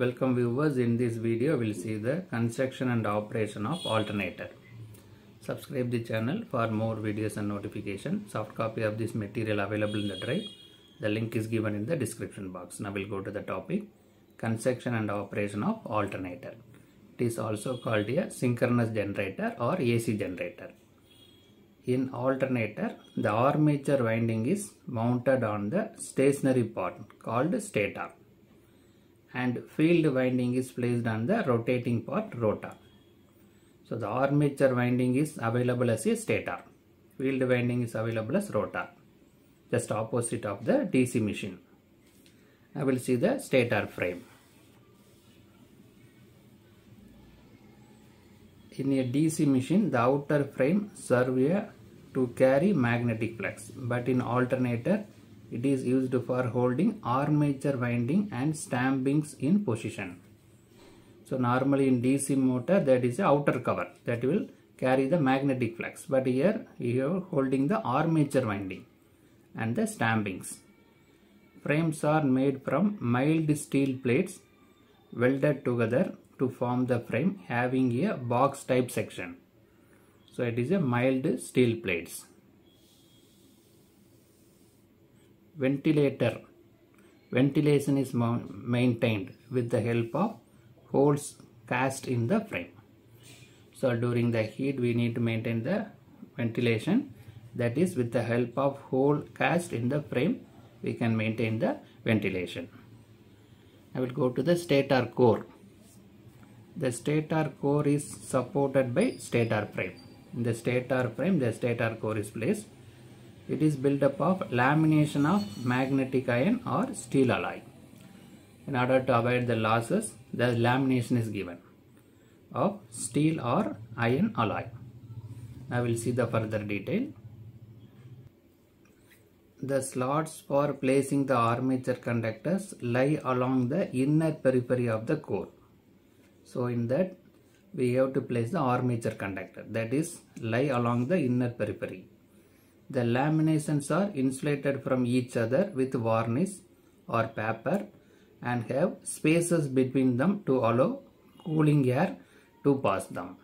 Welcome viewers, in this video we'll see the construction and operation of alternator. Subscribe the channel for more videos and notification. Soft copy of this material available in the drive. The link is given in the description box. Now we'll go to the topic construction and operation of alternator. It is also called a synchronous generator or AC generator. In alternator, the armature winding is mounted on the stationary part called stator and field winding is placed on the rotating part rotor. So the armature winding is available as a stator. Field winding is available as rotor. Just opposite of the DC machine. I will see the stator frame. In a DC machine, the outer frame serves to carry magnetic flux, but in alternator, it is used for holding armature winding and stampings in position. So normally in DC motor that is a outer cover that will carry the magnetic flux but here you are holding the armature winding and the stampings. Frames are made from mild steel plates welded together to form the frame having a box type section. So it is a mild steel plates. Ventilator. Ventilation is maintained with the help of holes cast in the frame. So during the heat we need to maintain the ventilation that is with the help of hole cast in the frame we can maintain the ventilation. I will go to the stator core. The stator core is supported by stator frame. In the stator frame the stator core is placed. It is built up of lamination of magnetic iron or steel alloy. In order to avoid the losses, the lamination is given of steel or iron alloy. I will see the further detail. The slots for placing the armature conductors lie along the inner periphery of the core. So in that we have to place the armature conductor that is lie along the inner periphery. The laminations are insulated from each other with varnish or paper and have spaces between them to allow cooling air to pass them.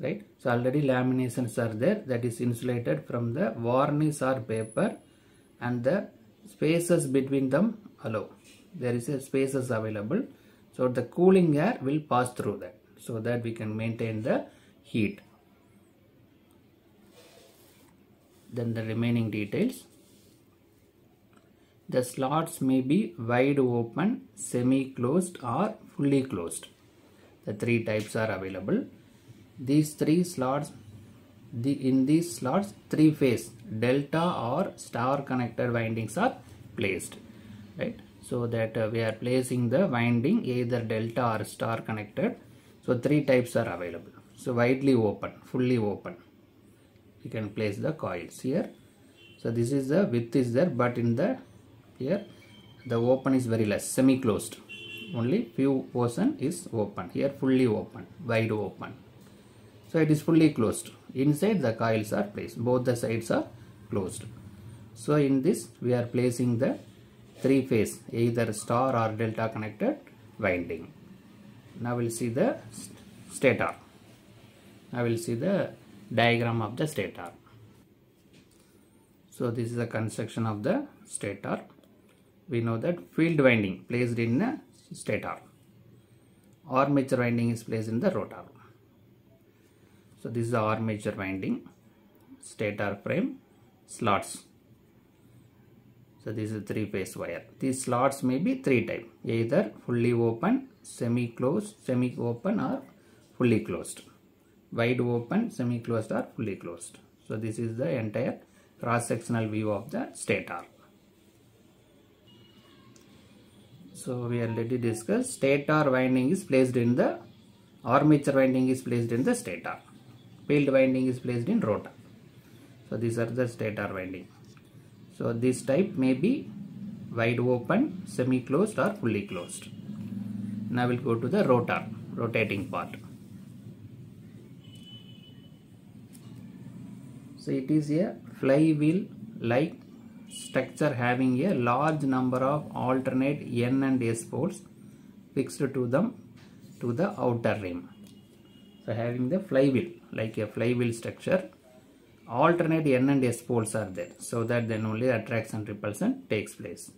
Right? So already laminations are there. That is insulated from the varnish or paper and the spaces between them allow. There is a spaces available. So the cooling air will pass through that so that we can maintain the heat then the remaining details the slots may be wide open, semi-closed or fully closed. The three types are available. These three slots, the, in these slots, three phase delta or star connected windings are placed. Right. So that uh, we are placing the winding either delta or star connected. So three types are available. So widely open, fully open. You can place the coils here. So this is the width is there but in the here the open is very less semi closed only few portion is open here fully open wide open. So it is fully closed. Inside the coils are placed both the sides are closed. So in this we are placing the three phase either star or delta connected winding. Now we'll see the stator. I will see the diagram of the stator so this is the construction of the stator we know that field winding placed in the stator armature winding is placed in the rotor so this is the armature winding stator frame slots. So this is three phase wire. These slots may be three type either fully open semi closed semi open or fully closed wide open semi closed or fully closed. So this is the entire cross sectional view of the stator so we already discussed stator winding is placed in the armature winding is placed in the stator field winding is placed in rotor. So these are the stator winding. So this type may be wide open semi closed or fully closed. Now we'll go to the rotor rotating part so it is a flywheel like structure having a large number of alternate N and S poles fixed to them to the outer rim. So having the flywheel like a flywheel structure alternate N and S poles are there so that then only attraction repulsion takes place.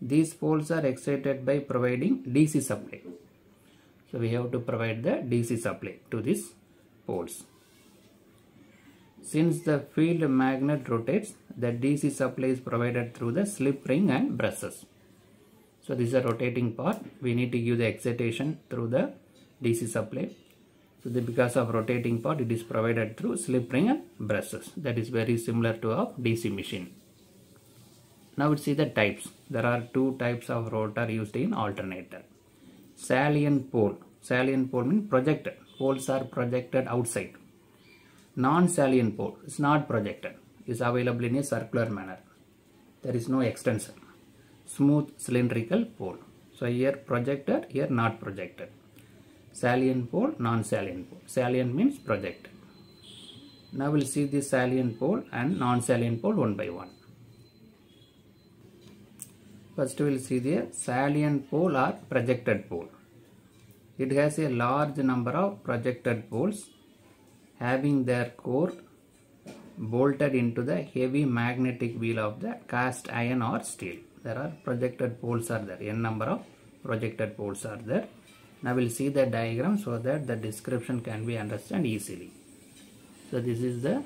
These poles are excited by providing DC supply. So we have to provide the DC supply to these poles. Since the field magnet rotates, the DC supply is provided through the slip ring and brushes. So this is a rotating part. We need to give the excitation through the DC supply. So the, because of rotating part, it is provided through slip ring and brushes. That is very similar to a DC machine. Now we see the types. There are two types of rotor used in alternator. Salient pole. Salient pole means projected. Poles are projected outside. Non-salient pole is not projected. Is available in a circular manner. There is no extension. Smooth cylindrical pole. So here projected, here not projected. Salient pole, non-salient pole. Salient means projected. Now we'll see the salient pole and non-salient pole one by one. First we will see the salient pole or projected pole. It has a large number of projected poles having their core bolted into the heavy magnetic wheel of the cast iron or steel. There are projected poles are there. N number of projected poles are there. Now we'll see the diagram so that the description can be understood easily. So this is the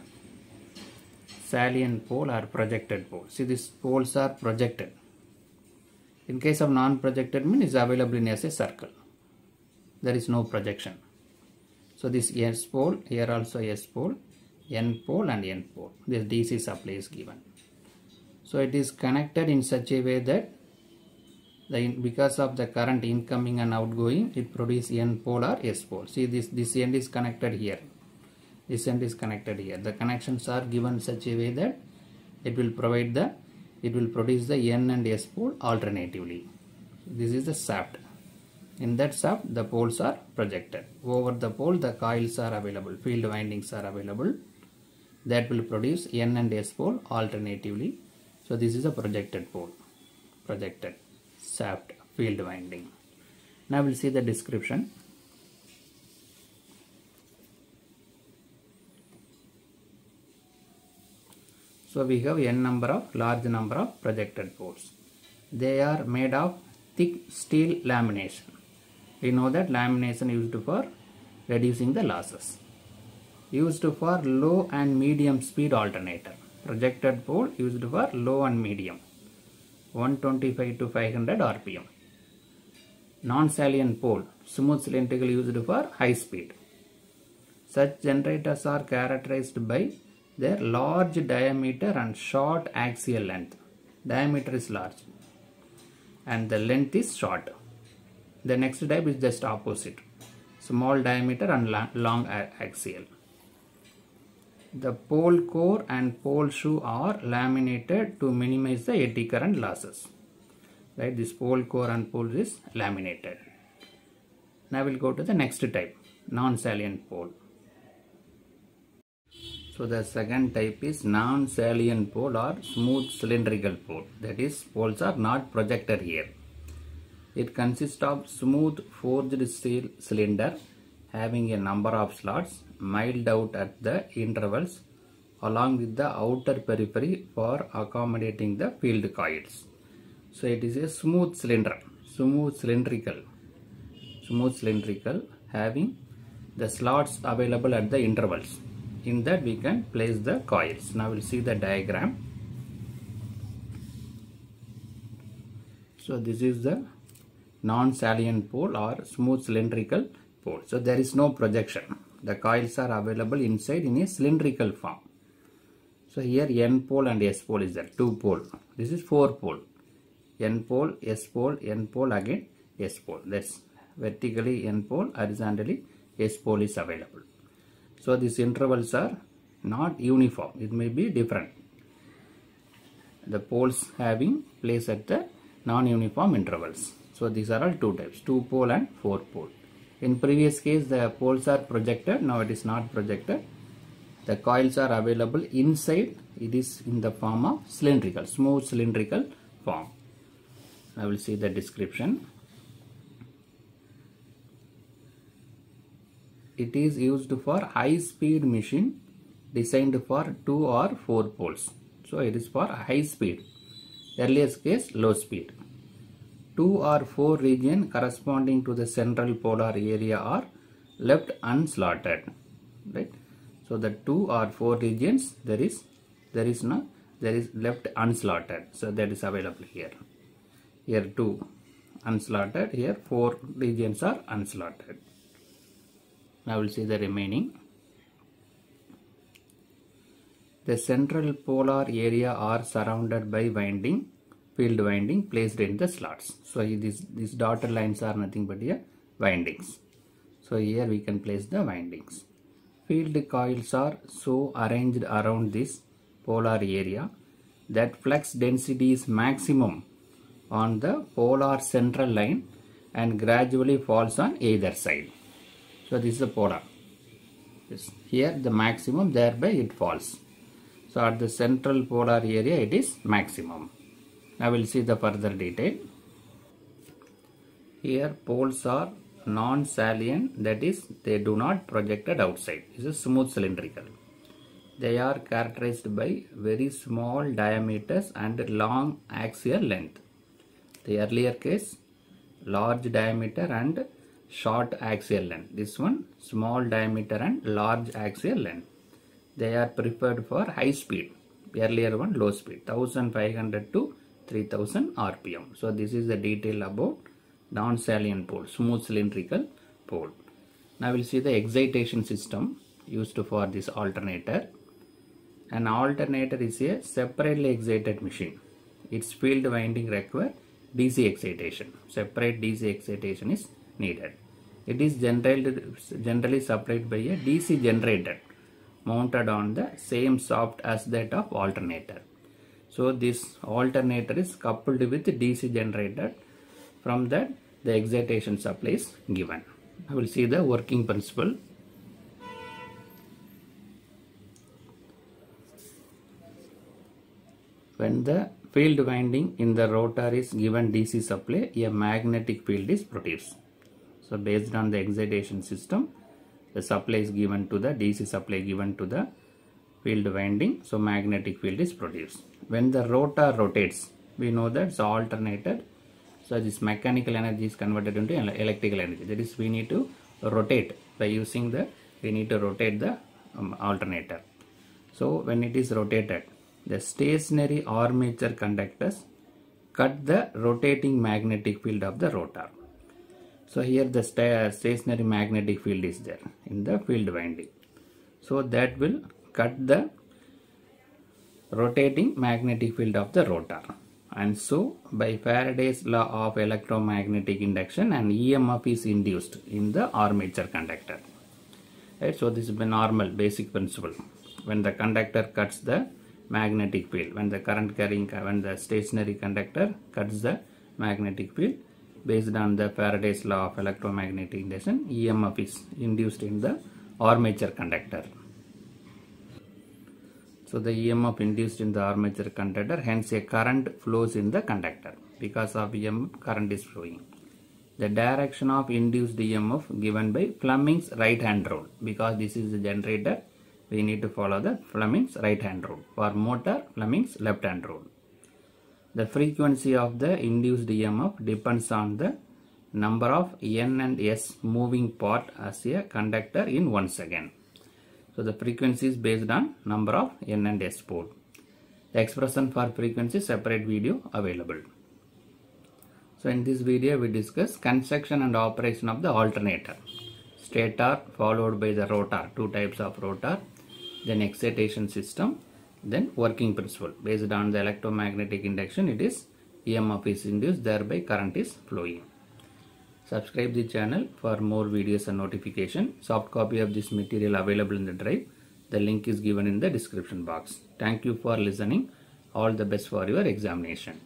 salient pole or projected pole. See these poles are projected. In case of non-projected mean is available in as a circle. There is no projection. So this S pole, here also S pole, N pole and N pole. This DC supply is given. So it is connected in such a way that the because of the current incoming and outgoing, it produces N pole or S pole. See this, this end is connected here. This end is connected here. The connections are given such a way that it will provide the it will produce the N and S pole alternatively. This is the shaft. In that shaft, the poles are projected. Over the pole, the coils are available, field windings are available. That will produce N and S pole alternatively. So this is a projected pole, projected shaft field winding. Now we'll see the description. So we have n number of large number of projected poles. They are made of thick steel lamination. We know that lamination used for reducing the losses. Used for low and medium speed alternator. Projected pole used for low and medium. 125 to 500 rpm. Non-salient pole, smooth cylindrical used for high speed. Such generators are characterized by their large diameter and short axial length. Diameter is large and the length is short. The next type is just opposite. Small diameter and long axial. The pole core and pole shoe are laminated to minimize the eddy current losses. Right, this pole core and pole is laminated. Now we'll go to the next type, non-salient pole. So the second type is non-salient pole or smooth cylindrical pole. That is, poles are not projected here. It consists of smooth forged steel cylinder having a number of slots milled out at the intervals along with the outer periphery for accommodating the field coils. So it is a smooth cylinder, smooth cylindrical, smooth cylindrical having the slots available at the intervals. In that we can place the coils. Now we'll see the diagram. So this is the non-salient pole or smooth cylindrical pole. So there is no projection. The coils are available inside in a cylindrical form. So here N pole and S pole is there, 2 pole. This is 4 pole. N pole, S pole, N pole again S pole. That's vertically N pole, horizontally S pole is available. So these intervals are not uniform. It may be different. The poles having place at the non-uniform intervals. So these are all two types, two pole and four pole. In previous case, the poles are projected. Now it is not projected. The coils are available inside. It is in the form of cylindrical, smooth cylindrical form. I will see the description. It is used for high speed machine designed for two or four poles. So it is for high speed. Earlier case low speed. 2 or 4 region corresponding to the central polar area are left unslotted right? So the 2 or 4 regions there is there is no there is left unslotted. So that is available here. Here 2 unslotted. Here 4 regions are unslotted. Now we'll see the remaining. The central polar area are surrounded by winding field winding placed in the slots so these these dotted lines are nothing but here windings so here we can place the windings field coils are so arranged around this polar area that flux density is maximum on the polar central line and gradually falls on either side. So this is the polar. Yes. Here the maximum thereby it falls. So at the central polar area it is maximum. Now we'll see the further detail. Here poles are non-salient that is they do not projected outside. This is smooth cylindrical. They are characterized by very small diameters and long axial length. The earlier case large diameter and short axial length. This one small diameter and large axial length. They are preferred for high speed. Earlier one low speed 1500 to 3000 rpm. So this is the detail about non-salient pole, smooth cylindrical pole. Now we'll see the excitation system used for this alternator. An alternator is a separately excited machine. Its field winding require DC excitation. Separate DC excitation is needed. It is generally, generally supplied by a DC generator mounted on the same shaft as that of alternator. So this alternator is coupled with DC generator. From that the excitation supply is given. I will see the working principle. When the field winding in the rotor is given DC supply, a magnetic field is produced. So based on the excitation system, the supply is given to the DC supply given to the field winding. So magnetic field is produced. When the rotor rotates, we know that it's alternated. So this mechanical energy is converted into electrical energy. That is we need to rotate by using the, we need to rotate the um, alternator. So when it is rotated, the stationary armature conductors cut the rotating magnetic field of the rotor. So here the sta stationary magnetic field is there in the field winding. So that will cut the rotating magnetic field of the rotor. And so by Faraday's law of electromagnetic induction an EMF is induced in the armature conductor. Right, so this is the normal basic principle. When the conductor cuts the magnetic field when the current carrying when the stationary conductor cuts the magnetic field based on the Faraday's law of electromagnetic induction EMF is induced in the armature conductor so the EMF induced in the armature conductor hence a current flows in the conductor because of EMF current is flowing the direction of induced EMF given by Fleming's right hand rule because this is the generator we need to follow the Fleming's right hand rule. For motor, Fleming's left hand rule. The frequency of the induced EMF depends on the number of N and S moving part as a conductor in 1 second. So the frequency is based on number of N and S pole. The expression for frequency separate video available. So in this video we discuss construction and operation of the alternator. Stator followed by the rotor, two types of rotor then excitation system, then working principle. Based on the electromagnetic induction, it is EMF is induced, thereby current is flowing. Subscribe the channel for more videos and notification. Soft copy of this material available in the drive. The link is given in the description box. Thank you for listening. All the best for your examination.